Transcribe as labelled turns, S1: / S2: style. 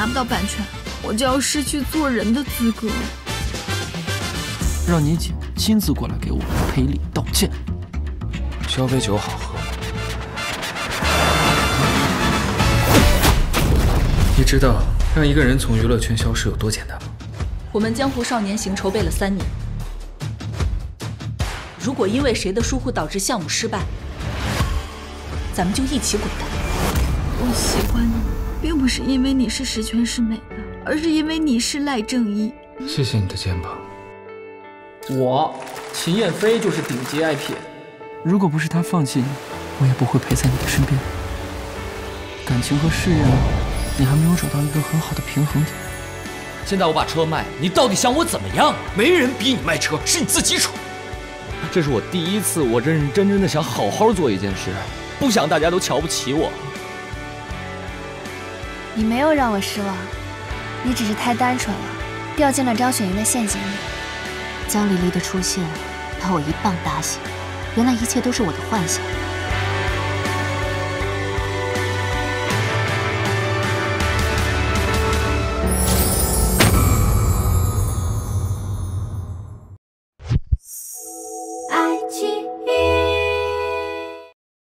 S1: 拿不到版权，我就要失去做人的资格。
S2: 让你姐亲自过来给我赔礼道歉。
S3: 消杯酒好喝。你知道让一个人从娱乐圈消失有多简单吗？
S4: 我们《江湖少年行》筹备了三年，如果因为谁的疏忽导致项目失败，咱们就一起滚蛋。
S1: 我喜欢你，并不是因为你是十全十美的，而是因为你是赖正一。
S3: 谢谢你的肩膀。
S2: 我秦燕飞就是顶级 IP，如果不是他放弃你，我也不会陪在你的身边。感情和事业呢，你还没有找到一个很好的平衡点。
S5: 现在我把车卖，你到底想我怎么样？
S6: 没人逼你卖车，是你自己蠢。
S5: 这是我第一次，我认认真真的想好好做一件事，不想大家都瞧不起我。
S7: 你没有让我失望，你只是太单纯了，掉进了张雪迎的陷阱里。
S8: 江离离的出现把我一棒打醒，原来一切都是我的幻想。